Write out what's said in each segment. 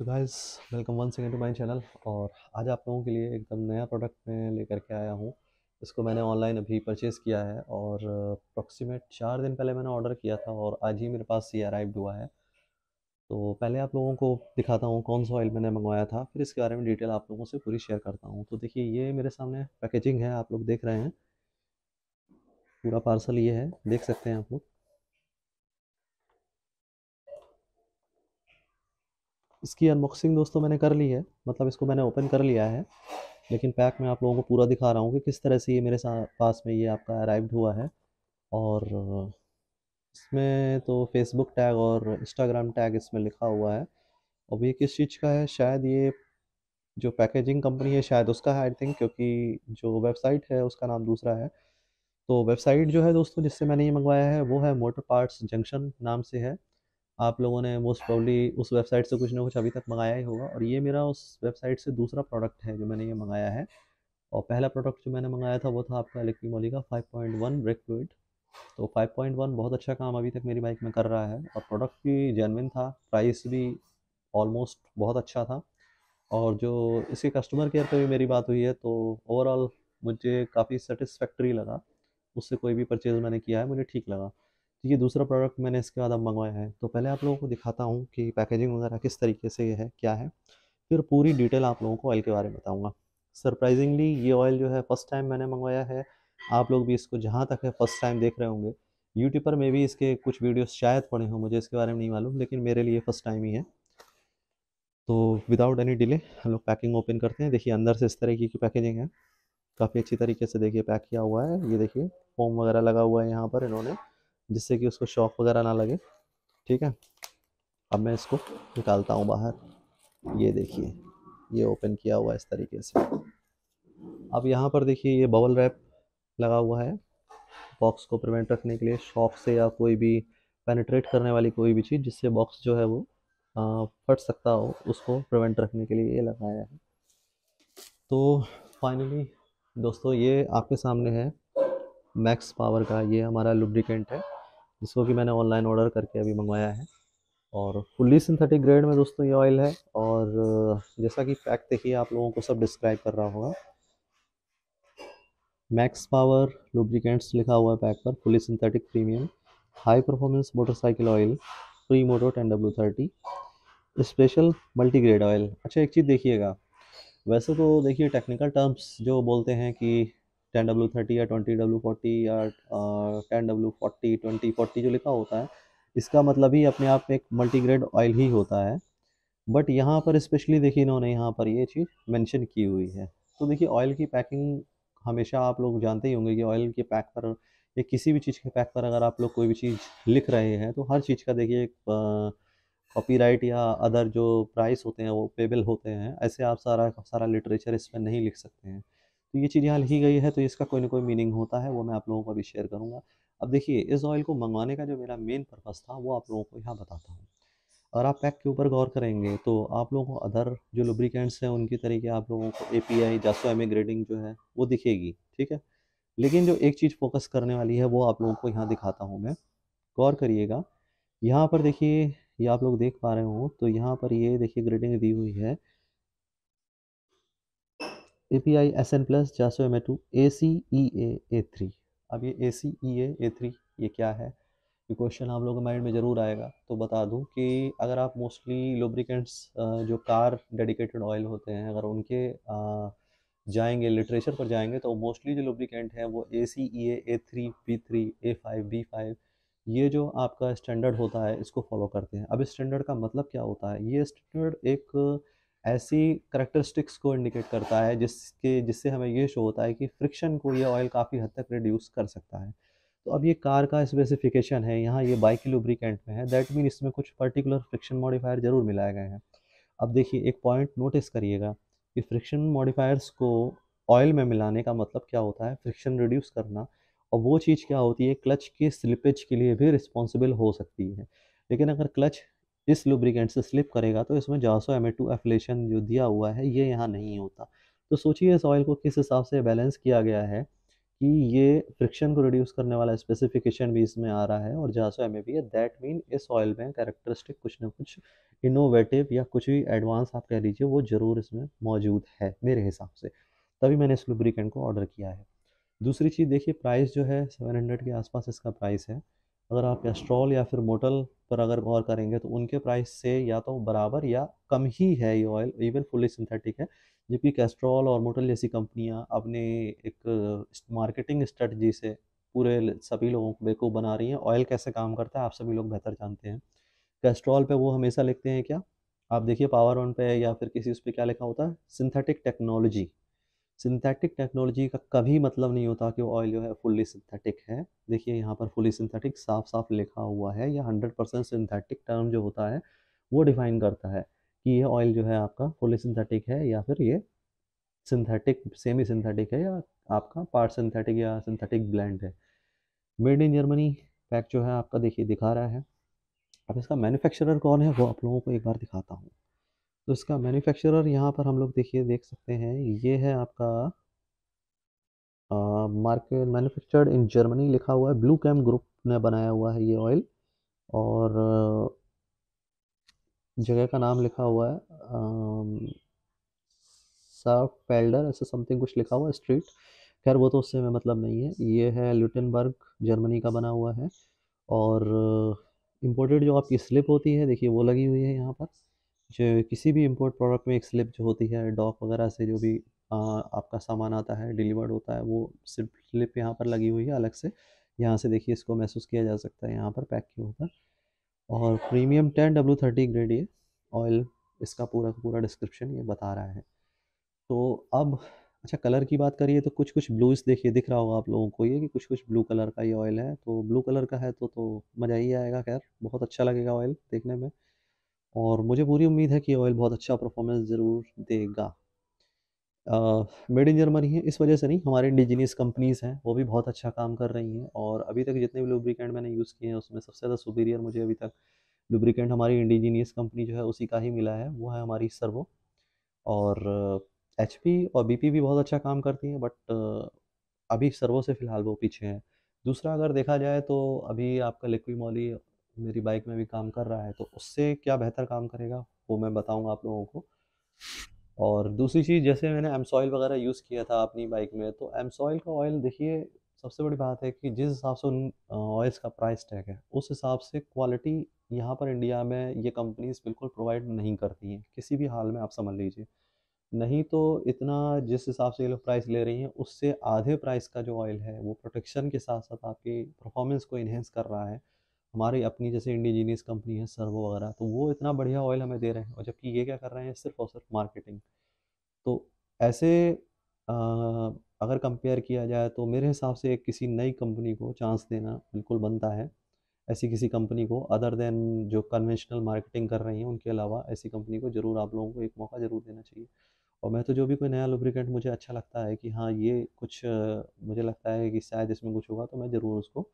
So guys welcome one second to my channel और आज आप लोगों के लिए एकदम नया प्रोडक्ट मैं लेकर के आया हूँ। इसको मैंने ऑनलाइन अभी परचेज़ किया है और अप्रॉक्सीमेट चार दिन पहले मैंने ऑर्डर किया था और आज ही मेरे पास ये अराइव्ड हुआ है। तो पहले आप लोगों को दिखाता हूँ कौन सा ऑयल मैंने मंगवाया था, फिर इसके बारे में डिटेल आप लोगों से पूरी शेयर करता हूँ। तो देखिए, ये मेरे सामने पैकेजिंग है, आप लोग देख रहे हैं। पूरा पार्सल ये है, देख सकते हैं आप लोग। इसकी अनबॉक्सिंग दोस्तों मैंने कर ली है। मतलब इसको मैंने ओपन कर लिया है। लेकिन पैक मैं आप लोगों को पूरा दिखा रहा हूँ कि किस तरह से ये मेरे पास में ये आपका अराइव्ड हुआ है। और इसमें तो फेसबुक टैग और इंस्टाग्राम टैग इसमें लिखा हुआ है। और ये किस चीज़ का है? शायद ये जो पैकेजिंग कंपनी है, शायद उसका है आई थिंक क्योंकि जो वेबसाइट है, उसका नाम दूसरा है। तो वेबसाइट जो है दोस्तों, जिससे मैंने ये मंगवाया है, वो है मोटर पार्ट्स जंक्शन नाम से है। आप लोगों ने मोस्ट प्रॉब्ली उस वेबसाइट से कुछ ना कुछ अभी तक मंगाया ही होगा। और ये मेरा उस वेबसाइट से दूसरा प्रोडक्ट है जो मैंने ये मंगाया है। और पहला प्रोडक्ट जो मैंने मंगाया था वो था आपका इलेक्ट्रिक मोली का 5.1 ब्रेक फ्लूड तो 5.1 बहुत अच्छा काम अभी तक मेरी बाइक में कर रहा है। और प्रोडक्ट भी जेनविन था। प्राइस भी ऑलमोस्ट बहुत अच्छा था। और जो इसके कस्टमर केयर पर भी मेरी बात हुई है तो ओवरऑल मुझे काफ़ी सेटिस्फैक्ट्री लगा। उससे कोई भी परचेज़ मैंने किया है, मुझे ठीक लगा। तो ये दूसरा प्रोडक्ट मैंने इसके बाद अब मंगवाया है। तो पहले आप लोगों को दिखाता हूँ कि पैकेजिंग वगैरह किस तरीके से है, क्या है। फिर पूरी डिटेल आप लोगों को ऑयल के बारे में बताऊँगा। सरप्राइजिंगली ये ऑयल जो है फ़र्स्ट टाइम मैंने मंगवाया है। आप लोग भी इसको जहाँ तक है फ़र्स्ट टाइम देख रहे होंगे। यूट्यूब पर में भी इसके कुछ वीडियोस शायद पड़े हों, मुझे इसके बारे में नहीं मालूम, लेकिन मेरे लिए फ़र्स्ट टाइम ही है। तो विदाउट एनी डिले हम लोग पैकिंग ओपन करते हैं। देखिए अंदर से इस तरीके की पैकेजिंग है। काफ़ी अच्छी तरीके से देखिए पैक किया हुआ है। ये देखिए फॉर्म वगैरह लगा हुआ है यहाँ पर इन्होंने। जिससे कि उसको शॉक वगैरह ना लगे। ठीक है? अब मैं इसको निकालता हूँ बाहर। ये देखिए, ये ओपन किया हुआ है इस तरीके से। अब यहाँ पर देखिए, ये बबल रैप लगा हुआ है। बॉक्स को प्रिवेंट रखने के लिए शॉक से या कोई भी पेनिट्रेट करने वाली कोई भी चीज़, जिससे बॉक्स जो है वो फट सकता हो, उसको प्रिवेंट रखने के लिए ये लगाया है। तो फाइनली दोस्तों, ये आपके सामने है। मैक्स पावर का ये हमारा लुब्रिकेंट है। जिसको कि मैंने ऑनलाइन ऑर्डर करके अभी मंगवाया है। और फुल्ली सिंथेटिक ग्रेड में दोस्तों ये ऑयल है। और जैसा कि पैक देखिए, आप लोगों को सब डिस्क्राइब कर रहा होगा। मैक्स पावर लुब्रिकेंट्स लिखा हुआ है पैक पर fully synthetic premium high performance motorcycle oil pre मोटो ten W thirty special multi grade oil अच्छा एक चीज़ देखिएगा। वैसे तो देखिए टेक्निकल टर्म्स जो बोलते हैं कि टेन डब्ल्यू थर्टी या ट्वेंटी डब्ल्यू फोर्टी या ten W forty twenty forty जो लिखा होता है, इसका मतलब ही अपने आप में एक मल्टीग्रेड ऑयल ही होता है। बट यहाँ पर स्पेशली देखिए इन्होंने यहाँ पर ये चीज़ मेंशन की हुई है। तो देखिए ऑयल की पैकिंग हमेशा आप लोग जानते ही होंगे कि ऑयल के पैक पर, या किसी भी चीज़ के पैक पर अगर आप लोग कोई भी चीज़ लिख रहे हैं तो हर चीज़ का देखिए कॉपीराइट या अदर जो प्राइस होते हैं, वो पेबल होते हैं। ऐसे आप सारा सारा लिटरेचर इस पर नहीं लिख सकते हैं। तो ये चीज़ यहाँ लिखी गई है तो इसका कोई ना कोई मीनिंग होता है, वो मैं आप लोगों को अभी शेयर करूँगा। अब देखिए, इस ऑयल को मंगवाने का जो मेरा मेन पर्पज़ था, वो आप लोगों को यहाँ बताता हूँ। अगर आप पैक के ऊपर गौर करेंगे तो आप लोगों को अदर जो लुब्रिकेंट्स हैं, उनकी तरीके आप लोगों को A P I JASO M grading जो है, वो दिखेगी, ठीक है? लेकिन जो एक चीज़ फोकस करने वाली है, वो आप लोगों को यहाँ दिखाता हूँ मैं। गौर करिएगा, यहाँ पर देखिए, ये आप लोग देख पा रहे हो तो यहाँ पर ये देखिए ग्रेडिंग दी हुई है। A P I S N plus JASO M A two A C E A A three अब ये ए C E A A three ये क्या है? ये क्वेश्चन आप लोगों के माइंड में ज़रूर आएगा। तो बता दूँ कि अगर आप मोस्टली लुब्रिकेंट्स जो कार डेडिकेटेड ऑयल होते हैं, अगर उनके जाएँगे लिटरेचर पर जाएँगे तो मोस्टली जो लुब्रिकेंट हैं वो A C E A A three B three A five B five ये जो आपका स्टैंडर्ड होता है, इसको फॉलो करते हैं। अब स्टैंडर्ड का मतलब क्या होता है? ये स्टैंडर्ड एक ऐसी करेक्टरिस्टिक्स को इंडिकेट करता है, जिसके, जिससे हमें ये शो होता है कि फ्रिक्शन को ये ऑयल काफ़ी हद तक रिड्यूस कर सकता है। तो अब ये कार का स्पेसिफिकेशन है, यहाँ ये बाइक लुब्रिकेंट में है दैट मीन इसमें कुछ पर्टिकुलर फ्रिक्शन मॉडिफायर ज़रूर मिलाए गए हैं। अब देखिए, एक पॉइंट नोटिस करिएगा कि फ्रिक्शन मॉडिफायर्स को ऑयल में मिलाने का मतलब क्या होता है? फ्रिक्शन रिड्यूस करना। और वो चीज़ क्या होती है? क्लच के स्लिपेज के लिए भी रिस्पॉन्सिबल हो सकती है। लेकिन अगर क्लच इस लुब्रिकेंट से स्लिप करेगा तो इसमें जासो एम टू एफिलेशन जो दिया हुआ है, ये यहाँ नहीं होता। तो सोचिए इस ऑयल को किस हिसाब से बैलेंस किया गया है कि ये फ्रिक्शन को रिड्यूस करने वाला स्पेसिफिकेशन भी इसमें आ रहा है और जहाँ से एम भी है दैट मीन इस ऑयल में कैरेक्टरिस्टिक कुछ ना कुछ इनोवेटिव या कुछ भी एडवांस आप कह लीजिए, वो ज़रूर इसमें मौजूद है मेरे हिसाब से। तभी मैंने इस लुब्रिकेंट को ऑर्डर किया है। दूसरी चीज़ देखिए प्राइस जो है सेवन हंड्रेड के आसपास इसका प्राइस है। अगर आप कैस्ट्रॉल या फिर मोटल पर अगर गौर करेंगे तो उनके प्राइस से या तो बराबर या कम ही है ये ऑयल इवन फुली सिंथेटिक है। जबकि कैस्ट्रॉल और मोटल जैसी कंपनियाँ अपने एक मार्केटिंग स्ट्रेटजी से पूरे सभी लोगों को बेवकूफ़ बना रही हैं। ऑयल कैसे काम करता है आप सभी लोग बेहतर जानते हैं। कैस्ट्रॉल पे वो हमेशा लिखते हैं क्या? आप देखिए पावर ऑन पे या फिर किसी उस पर क्या लिखा होता है? सिंथेटिक टेक्नोलॉजी सिंथेटिक टेक्नोलॉजी का कभी मतलब नहीं होता कि वो ऑयल जो है फुल्ली सिंथेटिक है। देखिए, यहाँ पर फुल्ली सिंथेटिक साफ़ साफ़ लिखा हुआ है। या हंड्रेड परसेंट सिंथेटिक टर्म जो होता है, वो डिफाइन करता है कि ये ऑयल जो है आपका फुली सिंथेटिक है या फिर ये सिंथेटिक सेमी सिंथेटिक है या आपका पार्ट सिंथेटिक या सिंथेटिक ब्लेंड है। मेड इन जर्मनी पैक जो है आपका देखिए दिखा रहा है। अब इसका मैन्युफैक्चरर कौन है, वो आप लोगों को एक बार दिखाता हूँ। तो इसका मैन्युफैक्चरर यहाँ पर हम लोग देखिए, देख सकते हैं, ये है आपका मार्केट मैन्युफैक्चर्ड इन जर्मनी लिखा हुआ है। ब्लू कैम ग्रुप ने बनाया हुआ है ये ऑयल और, जगह का नाम लिखा हुआ है साफ़ पेल्डर ऐसा समथिंग कुछ लिखा हुआ है स्ट्रीट खैर, वो तो उससे में मतलब नहीं है। ये है ल्यूटनबर्ग जर्मनी का बना हुआ है और इम्पोर्टेड जो आपकी स्लिप होती है, देखिए वो लगी हुई है यहाँ पर। जो किसी भी इम्पोर्ट प्रोडक्ट में एक स्लिप जो होती है डॉक वगैरह से जो भी आ, आपका सामान आता है डिलीवर्ड होता है वो सिर्फ़ स्लिप यहाँ पर लगी हुई है अलग से। यहाँ से देखिए इसको महसूस किया जा सकता है यहाँ पर पैक के ऊपर और premium ten W thirty grade ये ऑयल इसका पूरा का पूरा डिस्क्रिप्शन ये बता रहा है। तो अब अच्छा कलर की बात करिए तो कुछ कुछ ब्लूज देखिए दिख रहा होगा आप लोगों को ये कि कुछ कुछ ब्लू कलर का ये ऑयल है। तो ब्लू कलर का है तो तो मज़ा ही आएगा खैर बहुत अच्छा लगेगा ऑयल देखने में। और मुझे पूरी उम्मीद है कि ऑयल बहुत अच्छा परफॉर्मेंस ज़रूर देगा। मेड इन जर्मनी है, इस वजह से नहीं, हमारे इंडिजीनियस कंपनीज़ हैं, वो भी बहुत अच्छा काम कर रही हैं और अभी तक जितने भी लुब्रिकेंट मैंने यूज़ किए हैं, उसमें सबसे ज़्यादा सुपीरियर मुझे अभी तक लुब्रिकेंट हमारी इंडिजीनियस कंपनी जो है, उसी का ही मिला है, वो है हमारी सर्वो और एचपी और बीपी भी बहुत अच्छा काम करती हैं बट अभी सर्वो से फ़िलहाल वो पीछे हैं। दूसरा अगर देखा जाए तो अभी आपका लिक्वी मॉली मेरी बाइक में भी काम कर रहा है तो उससे क्या बेहतर काम करेगा, वो मैं बताऊँगा आप लोगों को। और दूसरी चीज़, जैसे मैंने एम सॉइल वगैरह यूज़ किया था अपनी बाइक में तो एम सॉइल का ऑयल देखिए, सबसे बड़ी बात है कि जिस हिसाब से उन ऑयल्स का प्राइस टैग है, उस हिसाब से क्वालिटी यहाँ पर इंडिया में ये कंपनीज़ बिल्कुल प्रोवाइड नहीं करती हैं, किसी भी हाल में आप समझ लीजिए। नहीं तो इतना जिस हिसाब से ये लोग प्राइस ले रही हैं, उससे आधे प्राइस का जो ऑयल है, वो प्रोटेक्शन के साथ साथ आपकी परफॉर्मेंस को इन्हेंस कर रहा है। हमारी अपनी जैसे इंडिजीनियस कंपनी है सर्वो वगैरह तो वो इतना बढ़िया ऑयल हमें दे रहे हैं। और जबकि ये क्या कर रहे हैं सिर्फ़ और सिर्फ़ मार्केटिंग तो ऐसे आ, अगर कंपेयर किया जाए तो मेरे हिसाब से किसी नई कंपनी को चांस देना बिल्कुल बनता है। ऐसी किसी कंपनी को अदर देन जो कन्वेंशनल मार्केटिंग कर रही हैं उनके अलावा ऐसी कंपनी को ज़रूर आप लोगों को एक मौका ज़रूर देना चाहिए। और मैं तो जो भी कोई नया लुब्रिकेंट मुझे अच्छा लगता है कि हाँ ये कुछ मुझे लगता है कि शायद इसमें कुछ होगा तो मैं ज़रूर उसको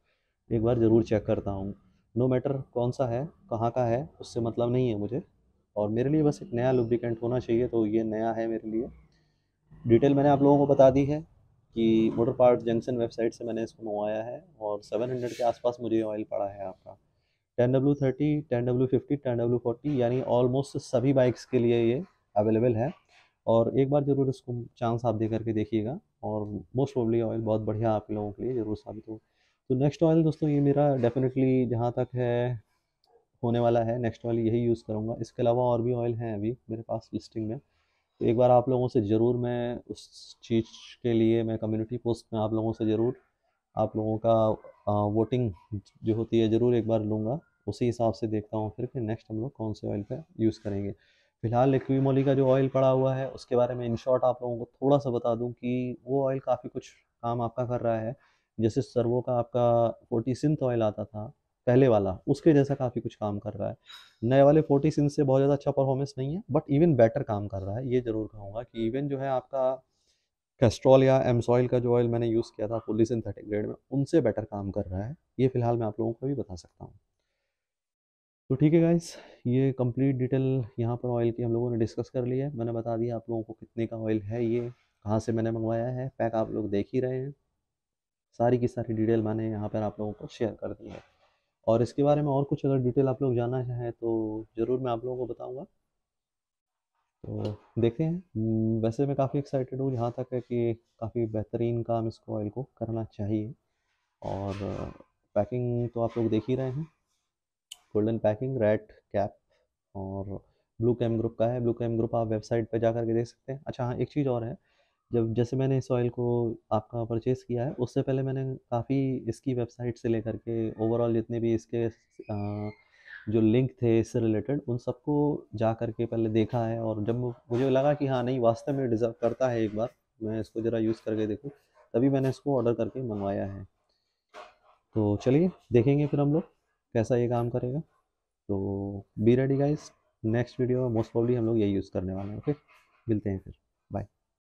एक बार ज़रूर चेक करता हूँ। नो मैटर कौन सा है, कहाँ का है, उससे मतलब नहीं है मुझे। और मेरे लिए बस एक नया लुब्रिकेंट होना चाहिए तो ये नया है मेरे लिए। डिटेल मैंने आप लोगों को बता दी है कि मोटर पार्ट जंक्शन वेबसाइट से मैंने इसको मंगवाया है और 700 के आसपास मुझे ऑयल पड़ा है आपका। Ten W thirty ten W fifty ten W forty यानी ऑलमोस्ट सभी बाइक्स के लिए ये अवेलेबल है। और एक बार ज़रूर इसको चांस आप दे करके देखिएगा और मोस्ट प्रोबली ऑयल बहुत बढ़िया आप लोगों के लिए ज़रूर साबित हो तो नेक्स्ट ऑयल दोस्तों, ये मेरा डेफिनेटली जहाँ तक है, होने वाला है। नेक्स्ट ऑयल यही यूज़ करूँगा। इसके अलावा और भी ऑयल हैं अभी मेरे पास लिस्टिंग में। तो एक बार आप लोगों से ज़रूर मैं उस चीज़ के लिए, मैं कम्युनिटी पोस्ट में आप लोगों से ज़रूर, आप लोगों का वोटिंग जो होती है ज़रूर एक बार लूँगा। उसी हिसाब से देखता हूँ फिर कि नेक्स्ट हम लोग कौन से ऑयल पे यूज़ करेंगे। फ़िलहाल लिक्विमोली का जो ऑयल पड़ा हुआ है, उसके बारे में इन शॉर्ट आप लोगों को थोड़ा सा बता दूँ कि वो ऑयल काफ़ी कुछ काम आपका कर रहा है। जैसे सर्वो का आपका फोर्टी सिंथ ऑयल आता था, पहले वाला, उसके जैसा काफ़ी कुछ काम कर रहा है। नए वाले फोर्टी सिंथ से बहुत ज़्यादा अच्छा परफॉर्मेंस नहीं है बट इवन बेटर काम कर रहा है, ये ज़रूर कहूँगा कि इवन जो है आपका कैस्ट्रॉल या एमसॉइल का जो ऑयल मैंने यूज़ किया था फुली सिंथेटिक ग्रेड में, उनसे बेटर काम कर रहा है। ये फ़िलहाल मैं आप लोगों को भी बता सकता हूँ। तो ठीक है गाइस ये कंप्लीट डिटेल यहाँ पर ऑयल की हम लोगों ने डिस्कस कर लिया है। मैंने बता दिया आप लोगों को कितने का ऑयल है ये, कहाँ से मैंने मंगवाया है पैक आप लोग देख ही रहे हैं। सारी की सारी डिटेल मैंने यहाँ पर आप लोगों को शेयर कर दी है। और इसके बारे में और कुछ अगर डिटेल आप लोग जानना चाहें तो ज़रूर मैं आप लोगों को बताऊँगा। तो देखते हैं। हम्म, वैसे मैं काफ़ी एक्साइटेड हूँ जहाँ तक है कि काफ़ी बेहतरीन काम इसको ऑयल को करना चाहिए। और पैकिंग तो आप लोग देख ही रहे हैं। गोल्डन पैकिंग रेड कैप और ब्लू कैम ग्रुप का है। ब्लू कैम ग्रुप आप वेबसाइट पर जा कर के देख सकते हैं। अच्छा हाँ एक चीज़ और है। जब जैसे मैंने इस ऑयल को आपका परचेज़ किया है उससे पहले मैंने काफ़ी इसकी वेबसाइट से लेकर के ओवरऑल जितने भी इसके आ, जो लिंक थे इससे रिलेटेड उन सबको जा कर के पहले देखा है और जब मुझे लगा कि हाँ नहीं वास्तव में डिज़र्व करता है एक बार मैं इसको ज़रा यूज़ करके देखूँ तभी मैंने इसको ऑर्डर करके मंगवाया है। तो चलिए देखेंगे फिर हम लोग कैसा ये काम करेगा। तो be ready guys next video most probably हम लोग यही यूज़ करने वाले हैं ओके मिलते हैं फिर. बाय